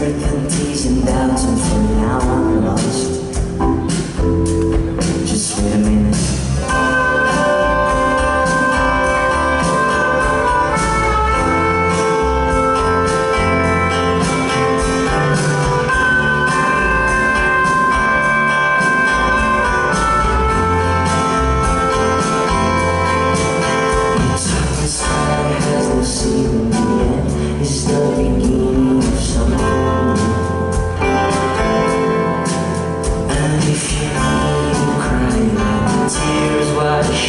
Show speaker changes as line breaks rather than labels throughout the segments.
and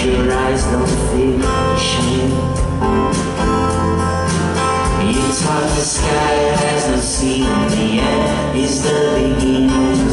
your eyes, don't feel shame. You talk the sky has no ceiling yet is the beginning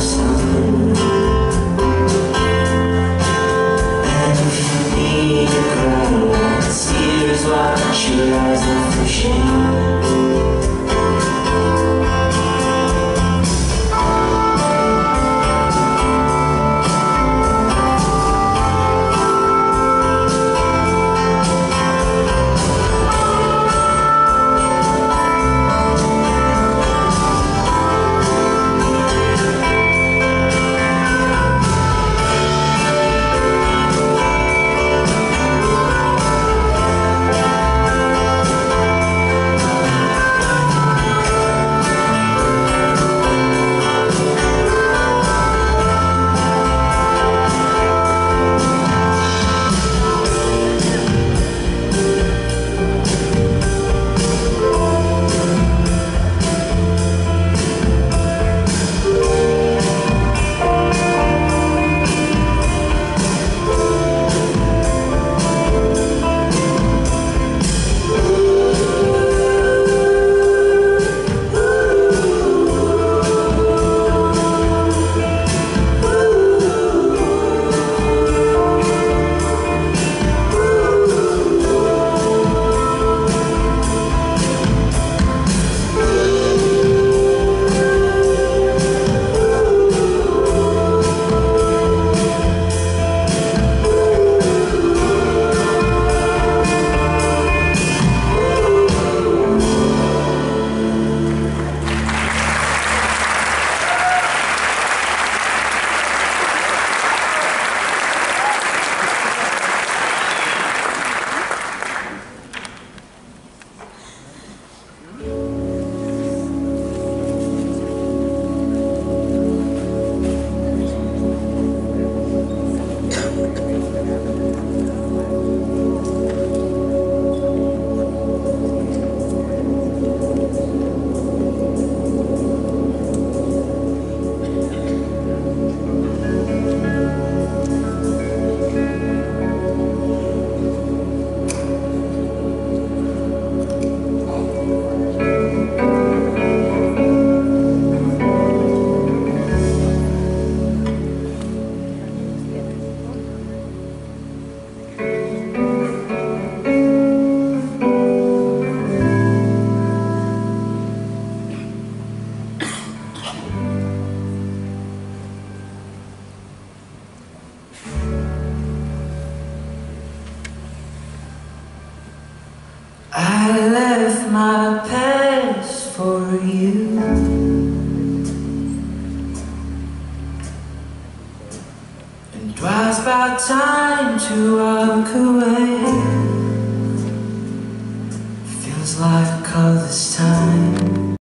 my past for you. And was about time to walk away. Feels like all this time